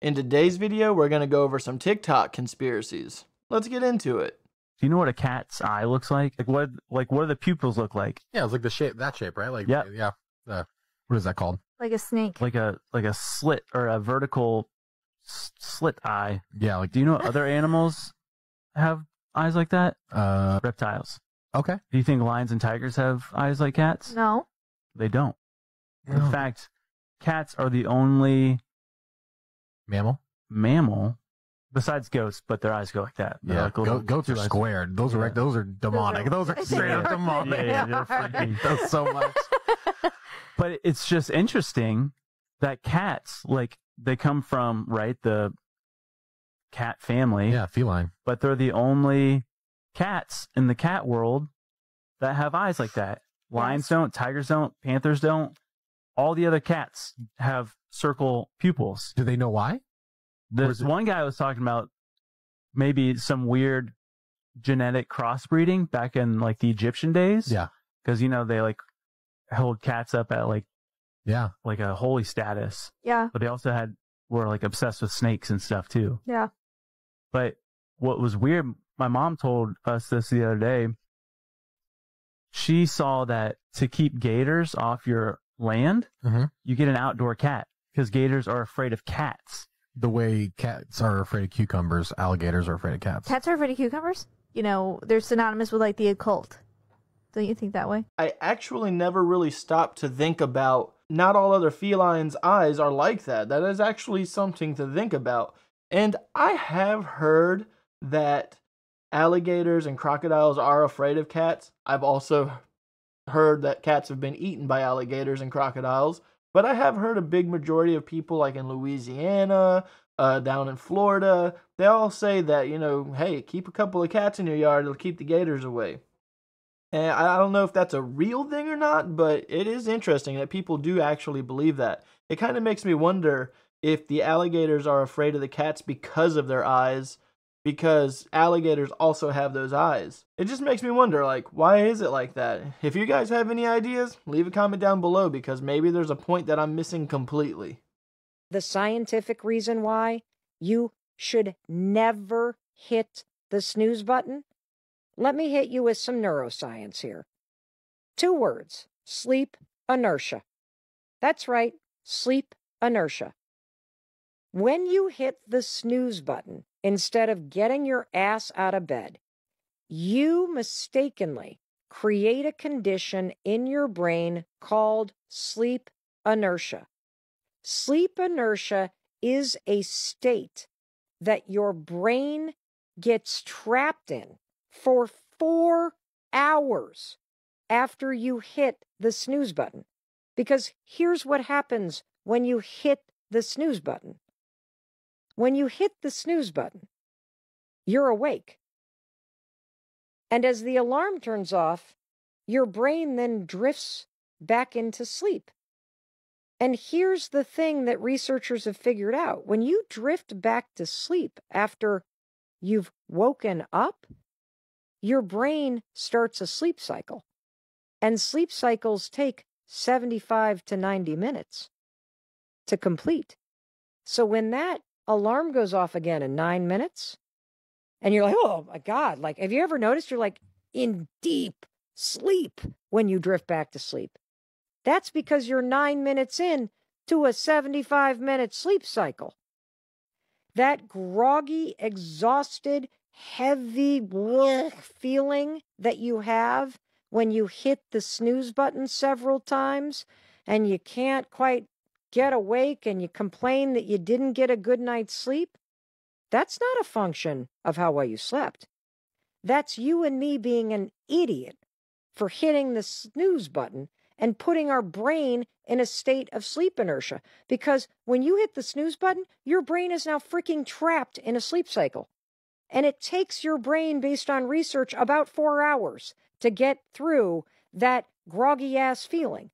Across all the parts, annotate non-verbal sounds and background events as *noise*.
In today's video, we're going to go over some TikTok conspiracies. Let's get into it. Do you know what a cat's eye looks like? Like what? Like what do the pupils look like? Yeah, it's like the shape, that shape, right? Like, Yeah. yeah. Uh, what is that called? Like a snake. Like a like a slit or a vertical s- slit eye. Yeah, like, Do you know what other animals have eyes like that? uh, Reptiles. okay. Do you think lions and tigers have eyes like cats? no. They don't. In fact, cats are the only Mammal? mammal besides ghosts, but their eyes go like that. They're Yeah. like Go, little goats are two eyes. squared. Those are Yeah. right. Those are demonic. Those are straight up demonic. Yeah, yeah, they're They are. freaky. Does so much. *laughs* but it's just interesting that cats like they come from right the cat family Yeah, feline. but they're the only cats in the cat world that have eyes like that lions Yes. don't tigers don't panthers don't all the other cats have circle pupils Do they know why? Or this it- one guy was talking about maybe some weird genetic crossbreeding back in like the egyptian days Yeah. because you know they like held cats up at like Yeah. like a holy status, Yeah. but they also had were like obsessed with snakes and stuff too. Yeah. But what was weird, my mom told us this the other day. She saw that to keep gators off your land, Mhm. you get an outdoor cat because gators are afraid of cats. The way cats are afraid of cucumbers, alligators are afraid of cats. Cats are afraid of cucumbers? You know, they're synonymous with like the occult. Don't you think that way? I actually never really stopped to think about not all other felines' eyes are like that. That is actually something to think about. And I have heard that alligators and crocodiles are afraid of cats. I've also heard that cats have been eaten by alligators and crocodiles. But I have heard a big majority of people, like in Louisiana, uh, down in Florida, they all say that, you know, hey, keep a couple of cats in your yard, it'll keep the gators away. And I I don't know if that's a real thing or not, but it is interesting that people do actually believe that. It kind of makes me wonder if the alligators are afraid of the cats because of their eyes, because alligators also have those eyes. It just makes me wonder, like, why is it like that? If you guys have any ideas, leave a comment down below because maybe there's a point that I'm missing completely. the scientific reason why you should never hit the snooze button? Let me hit you with some neuroscience here. Two words sleep inertia. That's right, sleep inertia. When you hit the snooze button instead of getting your ass out of bed, you mistakenly create a condition in your brain called sleep inertia. Sleep inertia is a state that your brain gets trapped in for four hours after you hit the snooze button. Because here's what happens when you hit the snooze button. When you hit the snooze button, you're awake. And as the alarm turns off, your brain then drifts back into sleep. And here's the thing that researchers have figured out when you drift back to sleep after you've woken up, your brain starts a sleep cycle. And sleep cycles take 75 to 90 minutes to complete. So when that alarm goes off again in nine minutes, and you're like, oh my God, like, have you ever noticed you're like in deep sleep when you drift back to sleep? That's because you're nine minutes in to a 75 minute sleep cycle. That groggy, exhausted, heavy feeling that you have when you hit the snooze button several times and you can't quite get awake and you complain that you didn't get a good night's sleep, that's not a function of how well you slept. That's you and me being an idiot for hitting the snooze button and putting our brain in a state of sleep inertia. Because when you hit the snooze button, your brain is now freaking trapped in a sleep cycle. And it takes your brain, based on research, about four hours to get through that groggy ass feeling.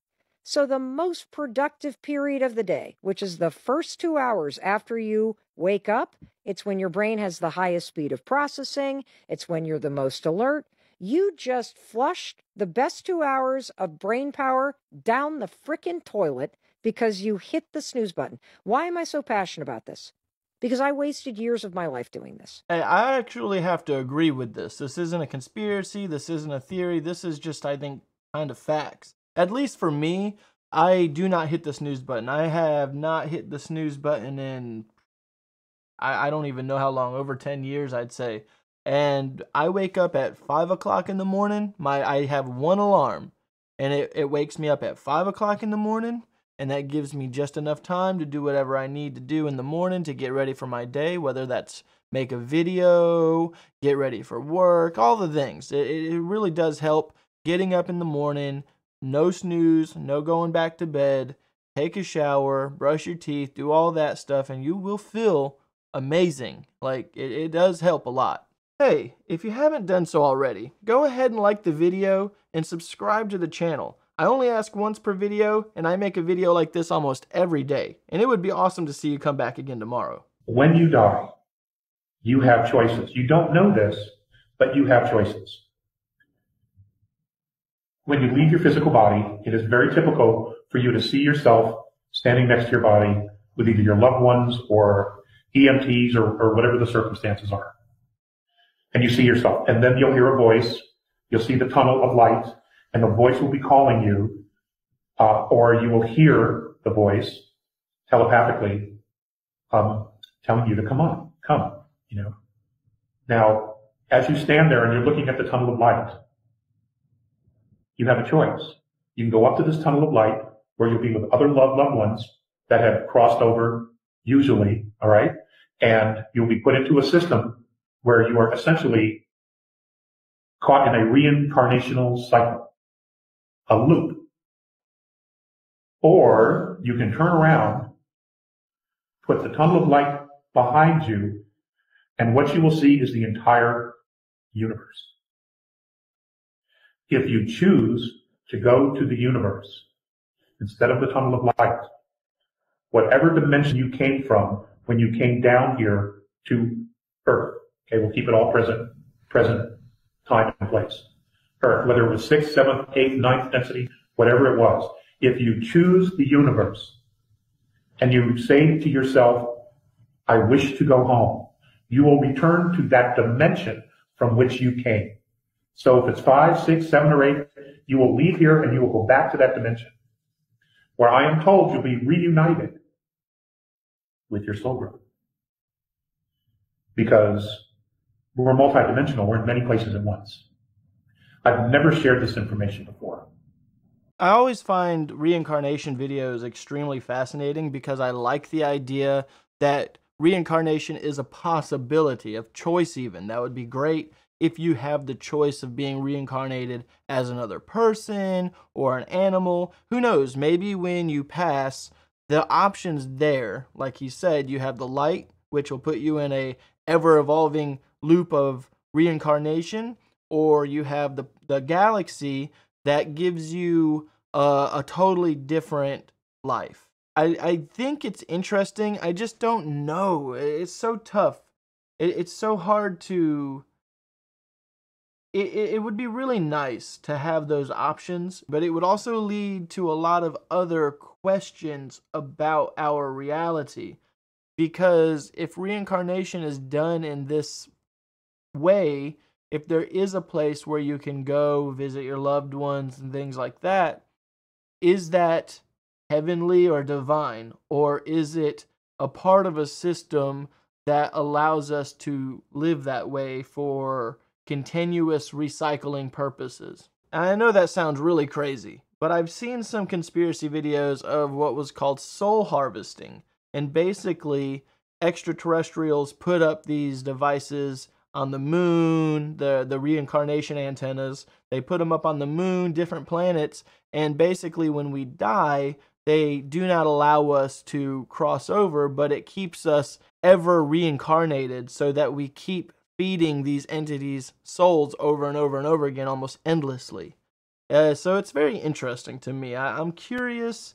So, the most productive period of the day, which is the first two hours after you wake up, it's when your brain has the highest speed of processing, it's when you're the most alert. You just flushed the best two hours of brain power down the frickin' toilet because you hit the snooze button. Why am I so passionate about this? because I wasted years of my life doing this. I actually have to agree with this. This isn't a conspiracy. This isn't a theory. This is just, I think, kind of facts. At least for me, I do not hit the snooze button. I have not hit the snooze button in, I, I don't even know how long, over 10 years, I'd say. And I wake up at 5 o'clock in the morning. My I have one alarm, and it, it wakes me up at 5 o'clock in the morning and that gives me just enough time to do whatever I need to do in the morning to get ready for my day, whether that's make a video, get ready for work, all the things. It, it really does help getting up in the morning, no snooze, no going back to bed, take a shower, brush your teeth, do all that stuff, and you will feel amazing. Like, it, it does help a lot. Hey, if you haven't done so already, go ahead and like the video and subscribe to the channel. I only ask once per video, and I make a video like this almost every day, and it would be awesome to see you come back again tomorrow. When you die, you have choices. You don't know this, but you have choices. When you leave your physical body, it is very typical for you to see yourself standing next to your body with either your loved ones or EMTs or, or whatever the circumstances are. And you see yourself. And then you'll hear a voice. You'll see the tunnel of light and the voice will be calling you, uh, or you will hear the voice telepathically um, telling you to come on, come. You know. Now, as you stand there and you're looking at the tunnel of light, you have a choice. You can go up to this tunnel of light where you'll be with other loved loved ones that have crossed over, usually, all right, and you'll be put into a system where you are essentially caught in a reincarnational cycle a loop. Or you can turn around, put the tunnel of light behind you, and what you will see is the entire universe. If you choose to go to the universe instead of the tunnel of light, whatever dimension you came from when you came down here to Earth, okay, we'll keep it all present, present time and place Earth, whether it was sixth, seventh, eighth, ninth density, whatever it was. If you choose the universe and you say to yourself, I wish to go home, you will return to that dimension from which you came. So if it's five, six, seven, or eight, you will leave here and you will go back to that dimension where I am told you'll be reunited with your soul group. Because we're multidimensional. We're in many places at once. I've never shared this information before. I always find reincarnation videos extremely fascinating because I like the idea that reincarnation is a possibility of choice, even. That would be great if you have the choice of being reincarnated as another person or an animal. Who knows? Maybe when you pass, the options there, like he said, you have the light, which will put you in a ever evolving loop of reincarnation or you have the the galaxy that gives you a, a totally different life. I, I think it's interesting. I just don't know. It's so tough. It, it's so hard to. It, it would be really nice to have those options, but it would also lead to a lot of other questions about our reality. Because if reincarnation is done in this way, if there is a place where you can go visit your loved ones and things like that, is that heavenly or divine? Or is it a part of a system that allows us to live that way for continuous recycling purposes? I know that sounds really crazy, but I've seen some conspiracy videos of what was called soul harvesting. And basically, extraterrestrials put up these devices on the moon, the the reincarnation antennas. They put them up on the moon, different planets, and basically when we die, they do not allow us to cross over, but it keeps us ever reincarnated so that we keep feeding these entities souls over and over and over again almost endlessly. Uh, so it's very interesting to me. I, I'm curious.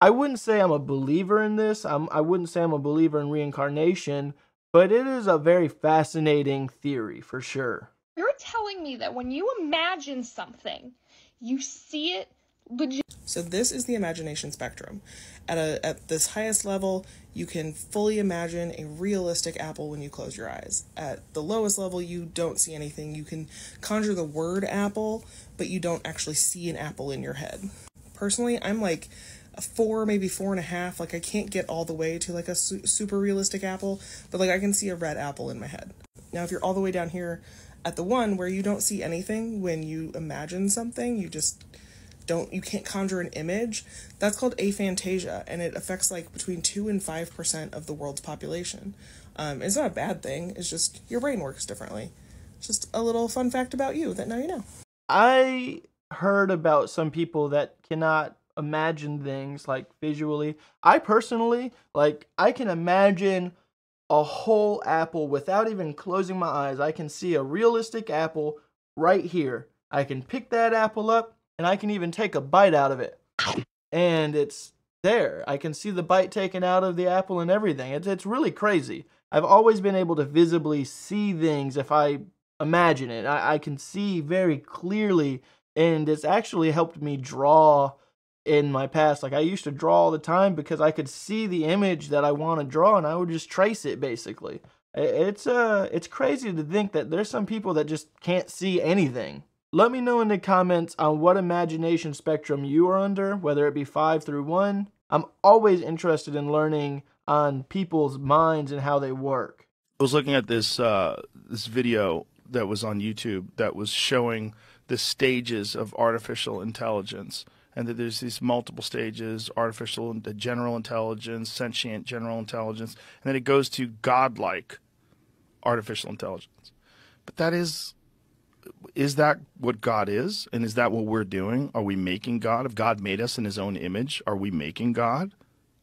I wouldn't say I'm a believer in this. I'm, I wouldn't say I'm a believer in reincarnation, but it is a very fascinating theory for sure. You're telling me that when you imagine something, you see it you So this is the imagination spectrum. At a at this highest level, you can fully imagine a realistic apple when you close your eyes. At the lowest level, you don't see anything. You can conjure the word apple, but you don't actually see an apple in your head. Personally, I'm like a four, maybe four and a half. Like I can't get all the way to like a su- super realistic apple, but like I can see a red apple in my head. Now, if you're all the way down here at the one where you don't see anything when you imagine something, you just don't you can't conjure an image that's called aphantasia and it affects like between 2 and 5% of the world's population um, it's not a bad thing it's just your brain works differently it's just a little fun fact about you that now you know I heard about some people that cannot imagine things like visually. I personally, like, I can imagine a whole apple without even closing my eyes. I can see a realistic apple right here. I can pick that apple up and I can even take a bite out of it. And it's there. I can see the bite taken out of the apple and everything. It's, it's really crazy. I've always been able to visibly see things if I imagine it. I, I can see very clearly, and it's actually helped me draw in my past. Like I used to draw all the time because I could see the image that I want to draw, and I would just trace it basically. It's uh, it's crazy to think that there's some people that just can't see anything. Let me know in the comments on what imagination spectrum you are under, whether it be five through one. I'm always interested in learning on people's minds and how they work. I was looking at this uh, this video that was on YouTube that was showing the stages of artificial intelligence, and that there's these multiple stages: artificial, general intelligence, sentient general intelligence, and then it goes to godlike artificial intelligence. But that is, is that what God is, and is that what we're doing? Are we making God? If God made us in His own image, are we making God?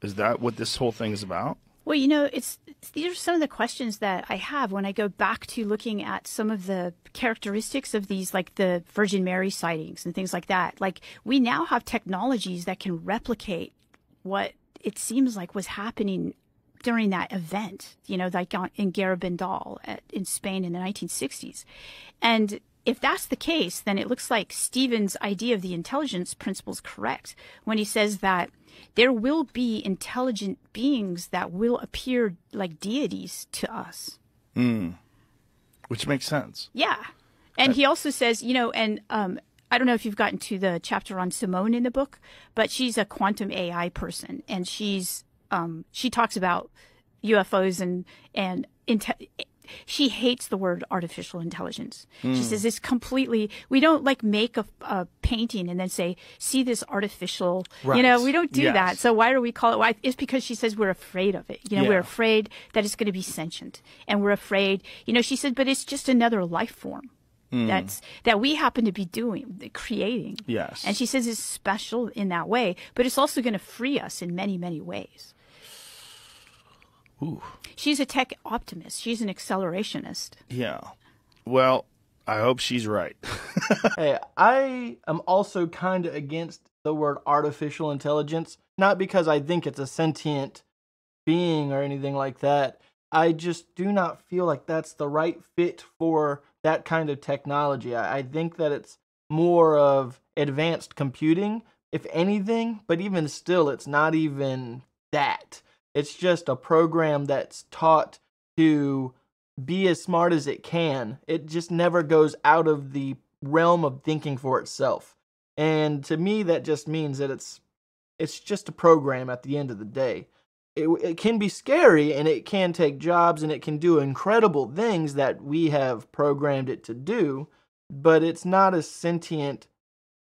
Is that what this whole thing is about? Well, you know, it's these are some of the questions that I have when I go back to looking at some of the characteristics of these, like the Virgin Mary sightings and things like that. Like we now have technologies that can replicate what it seems like was happening during that event. You know, like in Garabandal in Spain in the 1960s, and if that's the case, then it looks like Steven's idea of the intelligence principle is correct when he says that there will be intelligent beings that will appear like deities to us. Mm. Which makes sense. Yeah. And he also says, you know, and um, I don't know if you've gotten to the chapter on Simone in the book, but she's a quantum AI person, and she's um, she talks about UFOs and and she hates the word artificial intelligence. She Mm. says it's completely. We don't like make a, a painting and then say, "See this artificial." Right. You know, we don't do Yes. that. So why do we call it? Why? It's because she says we're afraid of it. You know, we're afraid that it's going to be sentient, and we're afraid. You know, she said, but it's just another life form. Mm. That's that we happen to be doing, creating. Yes. And she says it's special in that way, but it's also going to free us in many, many ways. Ooh. She's a tech optimist. She's an accelerationist. Yeah. Well, I hope she's right. *laughs* hey, I am also kind of against the word artificial intelligence, not because I think it's a sentient being or anything like that. I just do not feel like that's the right fit for that kind of technology. I, I think that it's more of advanced computing, if anything, but even still, it's not even that. It's just a program that's taught to be as smart as it can. It just never goes out of the realm of thinking for itself. And to me that just means that it's it's just a program at the end of the day. It, it can be scary and it can take jobs and it can do incredible things that we have programmed it to do, but it's not a sentient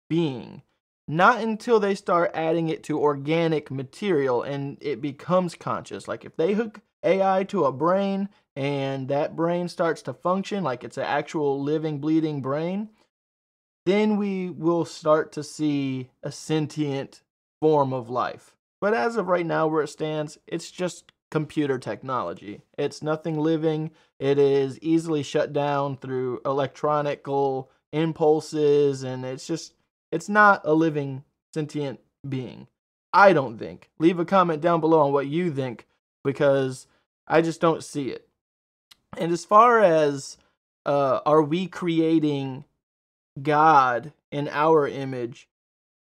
being. Not until they start adding it to organic material and it becomes conscious. Like if they hook AI to a brain and that brain starts to function like it's an actual living, bleeding brain, then we will start to see a sentient form of life. But as of right now, where it stands, it's just computer technology. It's nothing living. It is easily shut down through electronical impulses, and it's just, it's not a living sentient being. I don't think. Leave a comment down below on what you think because I just don't see it. And as far as uh, are we creating God in our image?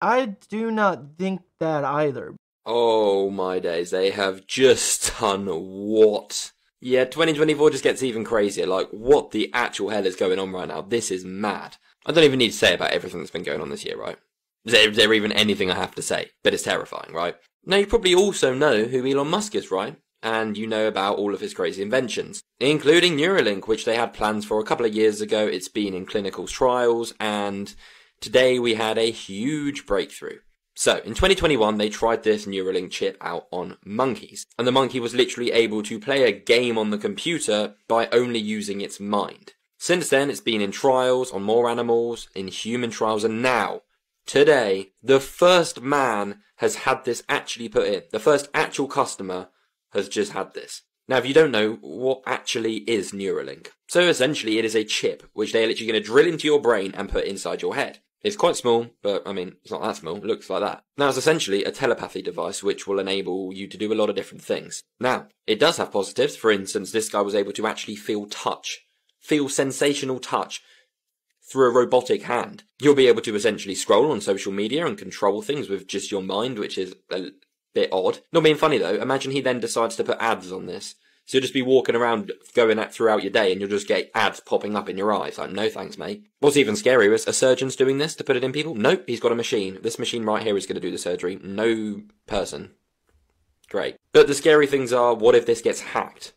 I do not think that either. Oh my days, they have just done what? Yeah, 2024 just gets even crazier. Like, what the actual hell is going on right now? This is mad. I don't even need to say about everything that's been going on this year, right? Is there, is there even anything I have to say? But it's terrifying, right? Now, you probably also know who Elon Musk is, right? And you know about all of his crazy inventions, including Neuralink, which they had plans for a couple of years ago. It's been in clinical trials, and today we had a huge breakthrough. So, in 2021, they tried this Neuralink chip out on monkeys, and the monkey was literally able to play a game on the computer by only using its mind. Since then, it's been in trials on more animals, in human trials, and now, today, the first man has had this actually put in. The first actual customer has just had this. Now, if you don't know, what actually is Neuralink? So essentially, it is a chip which they're literally going to drill into your brain and put inside your head. It's quite small, but I mean, it's not that small. It looks like that. Now, it's essentially a telepathy device which will enable you to do a lot of different things. Now, it does have positives. For instance, this guy was able to actually feel touch, feel sensational touch through a robotic hand. You'll be able to essentially scroll on social media and control things with just your mind, which is a bit odd. Not being funny though, imagine he then decides to put ads on this. So you'll just be walking around going at throughout your day and you'll just get ads popping up in your eyes. Like, no thanks, mate. What's even scarier is a surgeon's doing this to put it in people? Nope, he's got a machine. This machine right here is going to do the surgery. No person. Great. But the scary things are, what if this gets hacked?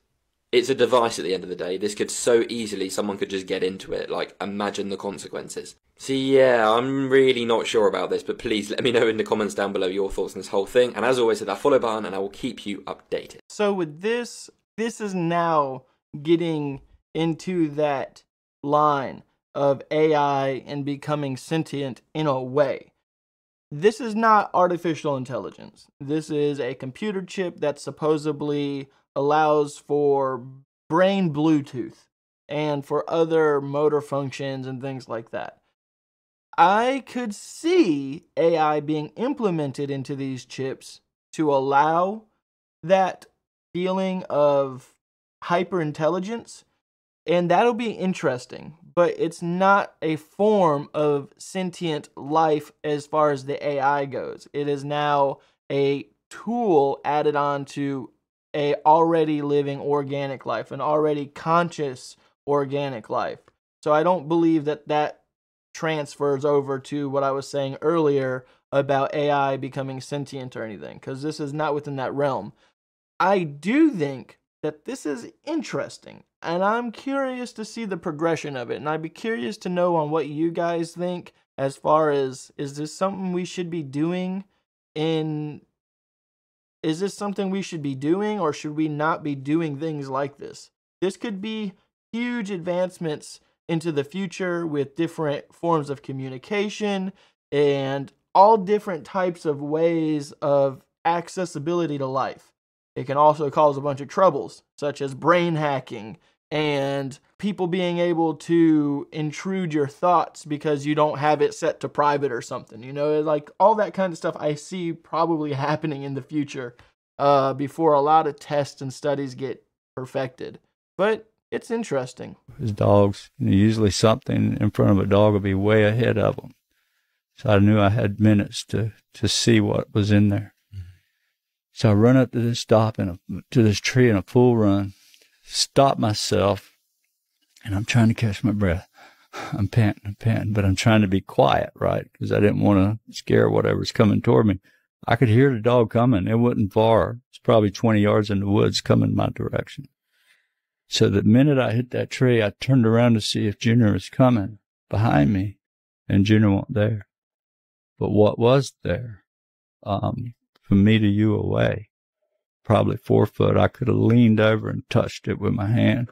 It's a device at the end of the day. This could so easily, someone could just get into it. Like, imagine the consequences. So yeah, I'm really not sure about this, but please let me know in the comments down below your thoughts on this whole thing. And as always, hit that follow button and I will keep you updated. So with this, this is now getting into that line of AI and becoming sentient in a way. This is not artificial intelligence. This is a computer chip that supposedly allows for brain Bluetooth and for other motor functions and things like that. I could see AI being implemented into these chips to allow that feeling of hyper intelligence, and that'll be interesting. But it's not a form of sentient life as far as the AI goes. It is now a tool added on to a already living organic life, an already conscious organic life. So I don't believe that that transfers over to what I was saying earlier about AI becoming sentient or anything, because this is not within that realm. I do think that this is interesting, and I'm curious to see the progression of it, and I'd be curious to know on what you guys think as far as is this something we should be doing in is this something we should be doing or should we not be doing things like this? This could be huge advancements into the future with different forms of communication and all different types of ways of accessibility to life. It can also cause a bunch of troubles, such as brain hacking and people being able to intrude your thoughts because you don't have it set to private or something. You know, like all that kind of stuff I see probably *laughs* happening in the future uh, before a lot of tests and studies get perfected. But it's interesting. His dogs, usually something in front of a dog will be way ahead of them. So I knew I had minutes to, to see what was in there. So I run up to this stop and to this tree in a full run, stop myself, and I'm trying to catch my breath. *sighs* I'm panting, I'm panting, but I'm trying to be quiet, right? Because I didn't want to scare whatever's coming toward me. I could hear the dog coming. It wasn't far. It's probably 20 yards in the woods coming my direction. So the minute I hit that tree, I turned around to see if Junior was coming behind me, and Junior wasn't there. But what was there, um, from me to you away, probably four foot, I could have leaned over and touched it with my hand.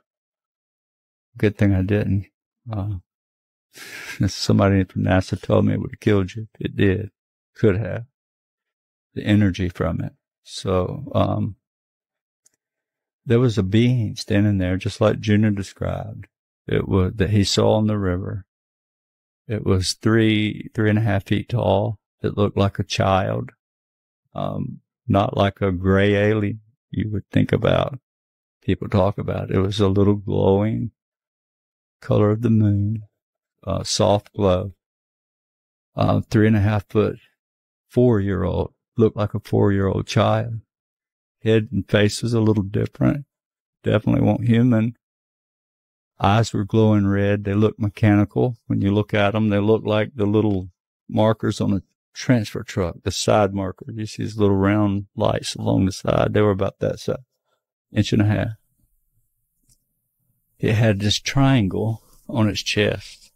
Good thing I didn't. Uh, somebody from NASA told me it would have killed you. It did. Could have. The energy from it. So, um, there was a being standing there, just like Junior described. It was that he saw in the river. It was three, three and a half feet tall. It looked like a child, um, not like a gray alien you would think about. People talk about. It was a little glowing color of the moon, uh, soft glow, uh, three and a half foot four year old, looked like a four year old child. Head and face was a little different. Definitely weren't human. Eyes were glowing red. They looked mechanical. When you look at them, they look like the little markers on a transfer truck, the side marker. You see these little round lights along the side. They were about that size, inch and a half. It had this triangle on its chest,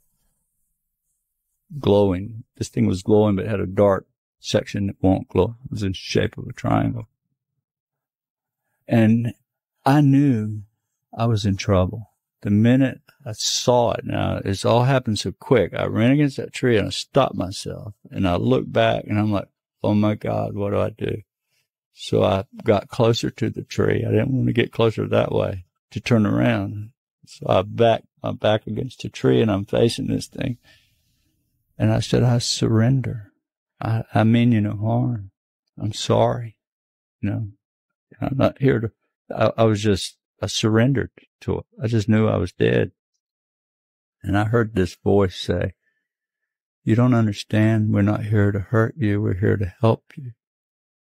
glowing. This thing was glowing, but it had a dark section that won't glow. It was in shape of a triangle. And I knew I was in trouble. The minute I saw it, now it's all happened so quick. I ran against that tree and I stopped myself and I looked back and I'm like, oh my God, what do I do? So I got closer to the tree. I didn't want to get closer that way to turn around. So I uh, backed my uh, back against a tree and I'm facing this thing. And I said, I surrender. I, I mean you no harm. I'm sorry. You know, I'm not here to, I, I was just, I surrendered to it. I just knew I was dead. And I heard this voice say, you don't understand. We're not here to hurt you. We're here to help you.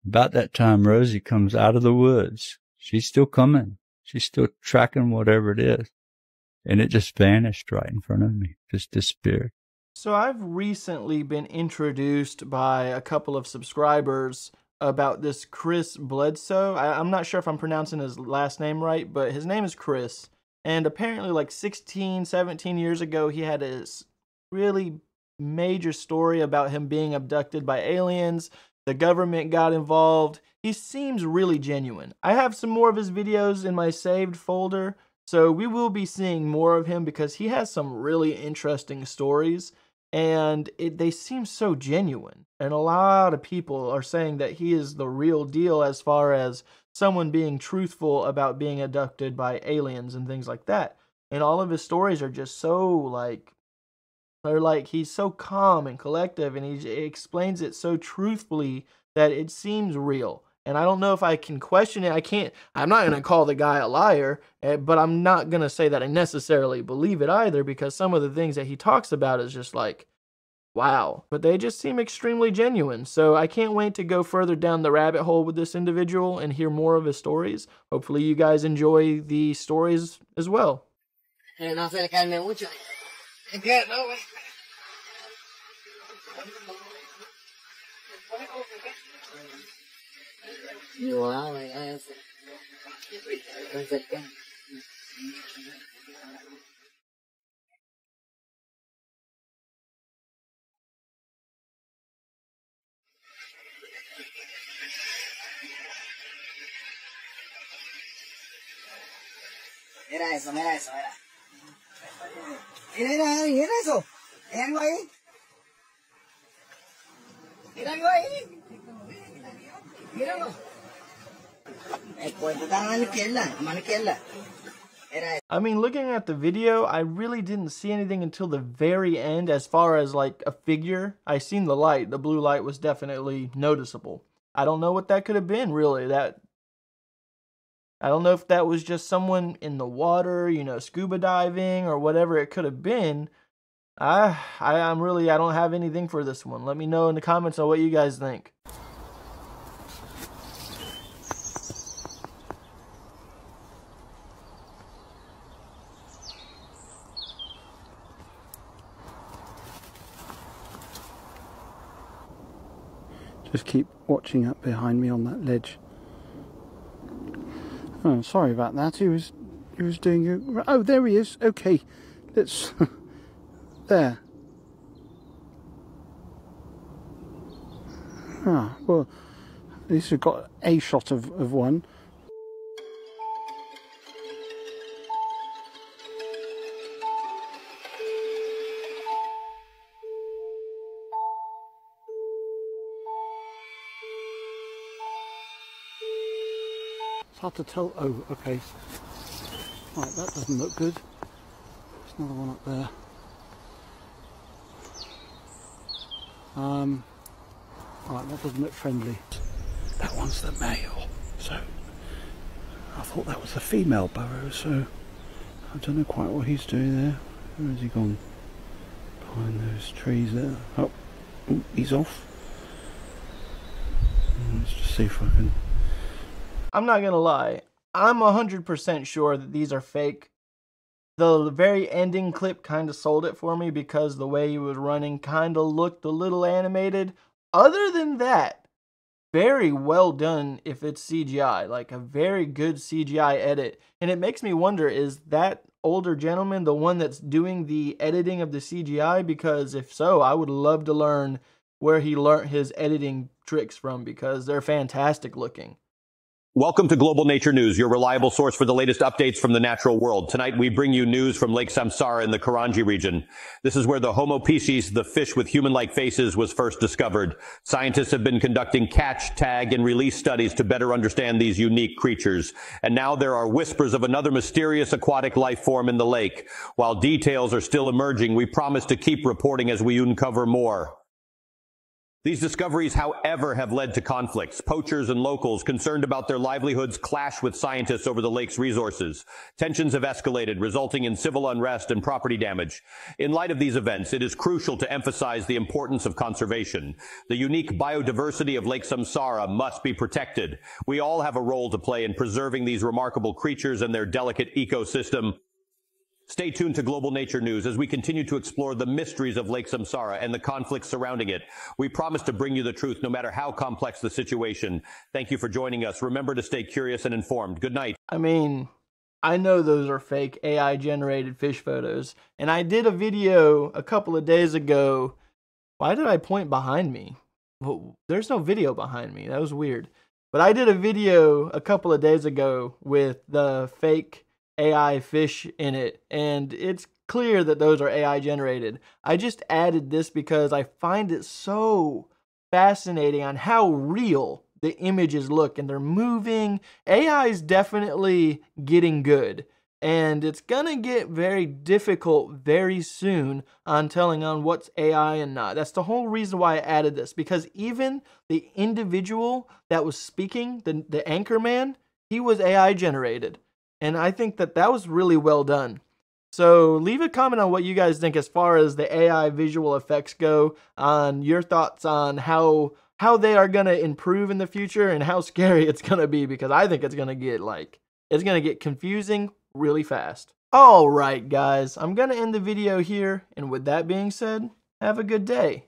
About that time, Rosie comes out of the woods. She's still coming. She's still tracking whatever it is. And it just vanished right in front of me, just disappeared. So I've recently been introduced by a couple of subscribers about this Chris Bledsoe. I, am not sure if I'm pronouncing his last name right, but his name is Chris. And apparently, like 16, 17 years ago, he had a really major story about him being abducted by aliens. The government got involved. He seems really genuine. I have some more of his videos in my saved folder, so we will be seeing more of him because he has some really interesting stories and it, they seem so genuine. And a lot of people are saying that he is the real deal as far as someone being truthful about being abducted by aliens and things like that. And all of his stories are just so like they're like he's so calm and collective and he explains it so truthfully that it seems real. And I don't know if I can question it. I can't, I'm not going to call the guy a liar, eh, but I'm not going to say that I necessarily believe it either because some of the things that he talks about is just like, wow. But they just seem extremely genuine. So I can't wait to go further down the rabbit hole with this individual and hear more of his stories. Hopefully, you guys enjoy the stories as well. *laughs* nhiều rồi con giật cái Era eso, era eso, era. Era, era, era eso. Era algo ahí. Era algo ahí. Míralo. I mean, looking at the video, I really didn't see anything until the very end as far as like a figure. I seen the light. The blue light was definitely noticeable. I don't know what that could have been really. That I don't know if that was just someone in the water, you know, scuba diving or whatever it could have been. I, I I'm really I don't have anything for this one. Let me know in the comments on what you guys think. Just keep watching up behind me on that ledge. Oh, sorry about that. He was he was doing a, oh there he is. Okay. Let's *laughs* there. Ah, well at least we've got a shot of, of one. Hard to tell. Oh, okay. Right, that doesn't look good. There's another one up there. Um, right, that doesn't look friendly. That one's the male, so I thought that was the female burrow, so I don't know quite what he's doing there. Where has he gone? Behind those trees there. Oh, oh he's off. Let's just see if I can. I'm not gonna lie. I'm 100% sure that these are fake. The very ending clip kind of sold it for me because the way he was running kind of looked a little animated. Other than that, very well done if it's CGI, like a very good CGI edit. And it makes me wonder is that older gentleman the one that's doing the editing of the CGI? Because if so, I would love to learn where he learned his editing tricks from because they're fantastic looking. Welcome to Global Nature News, your reliable source for the latest updates from the natural world. Tonight we bring you news from Lake Samsara in the Karanji region. This is where the Homo species, the fish with human-like faces, was first discovered. Scientists have been conducting catch, tag, and release studies to better understand these unique creatures. And now there are whispers of another mysterious aquatic life form in the lake. While details are still emerging, we promise to keep reporting as we uncover more. These discoveries, however, have led to conflicts. Poachers and locals concerned about their livelihoods clash with scientists over the lake's resources. Tensions have escalated, resulting in civil unrest and property damage. In light of these events, it is crucial to emphasize the importance of conservation. The unique biodiversity of Lake Samsara must be protected. We all have a role to play in preserving these remarkable creatures and their delicate ecosystem. Stay tuned to Global Nature News as we continue to explore the mysteries of Lake Samsara and the conflicts surrounding it. We promise to bring you the truth no matter how complex the situation. Thank you for joining us. Remember to stay curious and informed. Good night. I mean, I know those are fake AI generated fish photos. And I did a video a couple of days ago. Why did I point behind me? Well, there's no video behind me. That was weird. But I did a video a couple of days ago with the fake AI fish in it, and it's clear that those are AI generated. I just added this because I find it so fascinating on how real the images look and they're moving. AI is definitely getting good. And it's gonna get very difficult very soon on telling on what's AI and not. That's the whole reason why I added this because even the individual that was speaking, the, the anchor man, he was AI generated. And I think that that was really well done. So leave a comment on what you guys think as far as the AI visual effects go, on your thoughts on how how they are going to improve in the future and how *laughs* scary it's going to be because I think it's going to get like it's going to get confusing really fast. All right, guys, I'm going to end the video here and with that being said, have a good day.